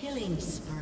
Killing spree.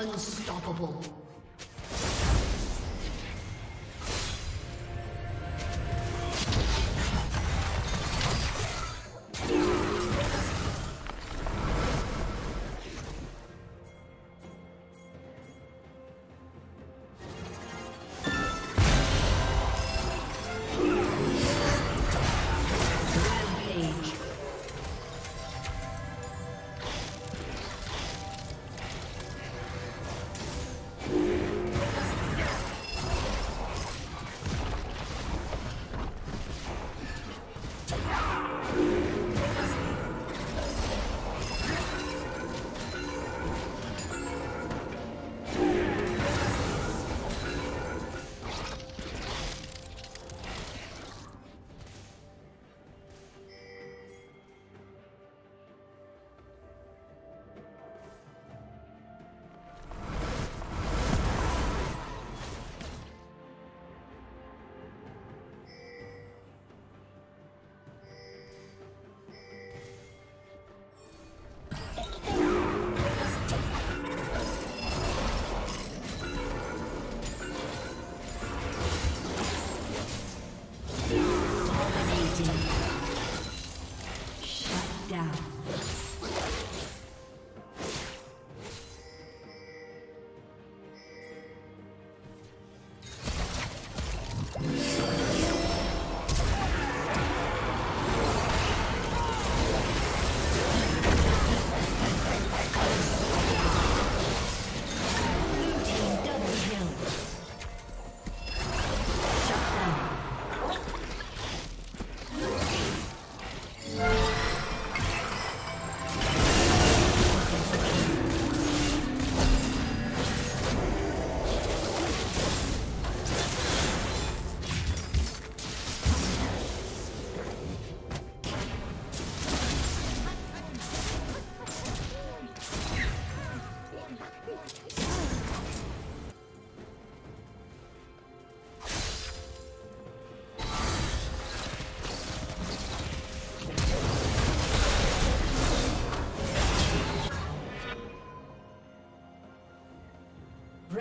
Unstoppable.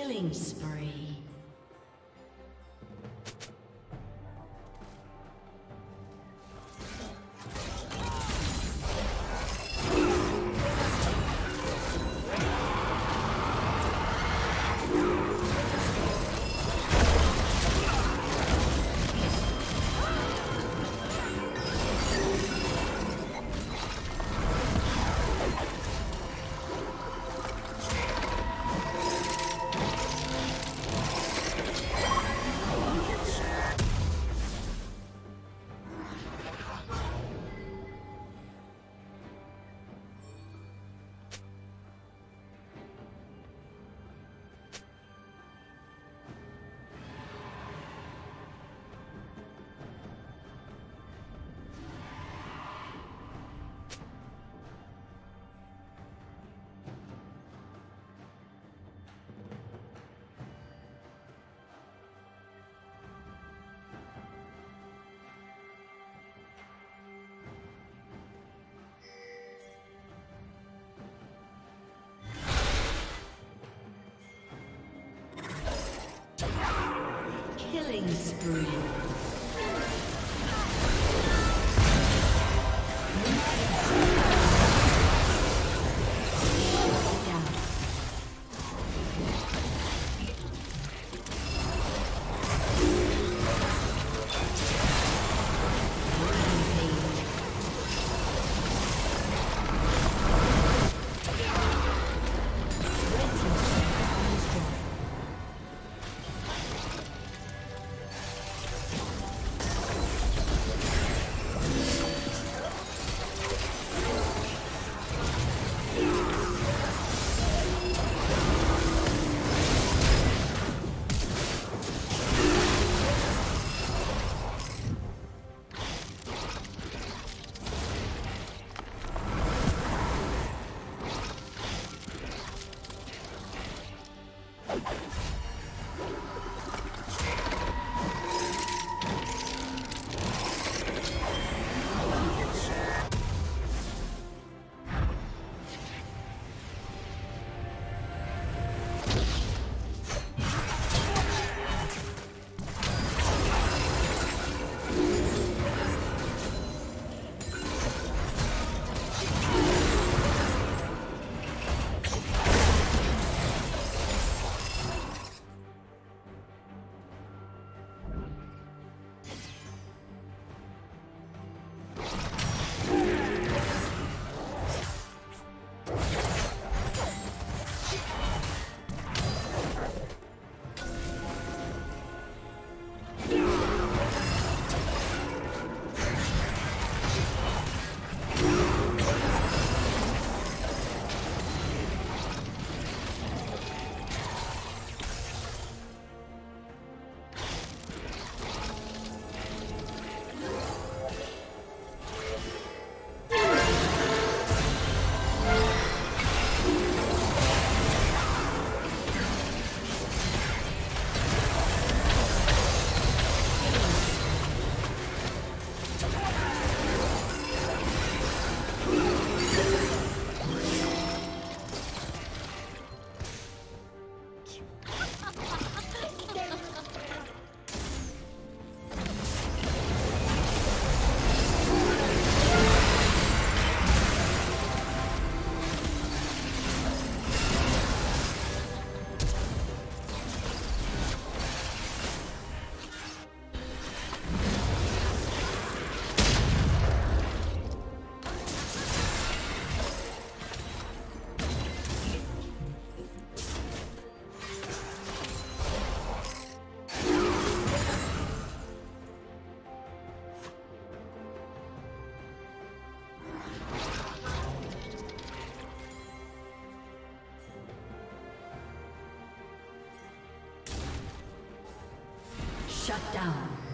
Killing spree. Killing spree. Ha ha ha! Shut down.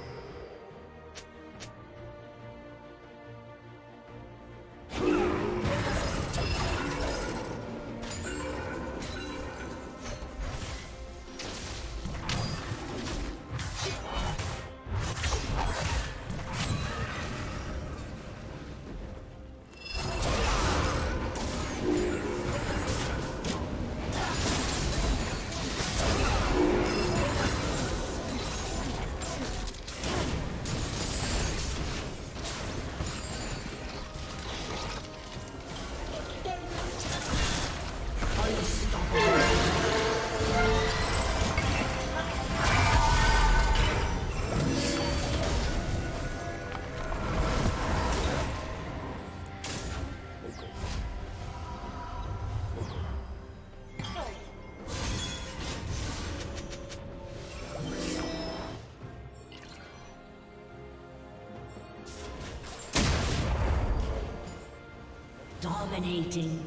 Dominating.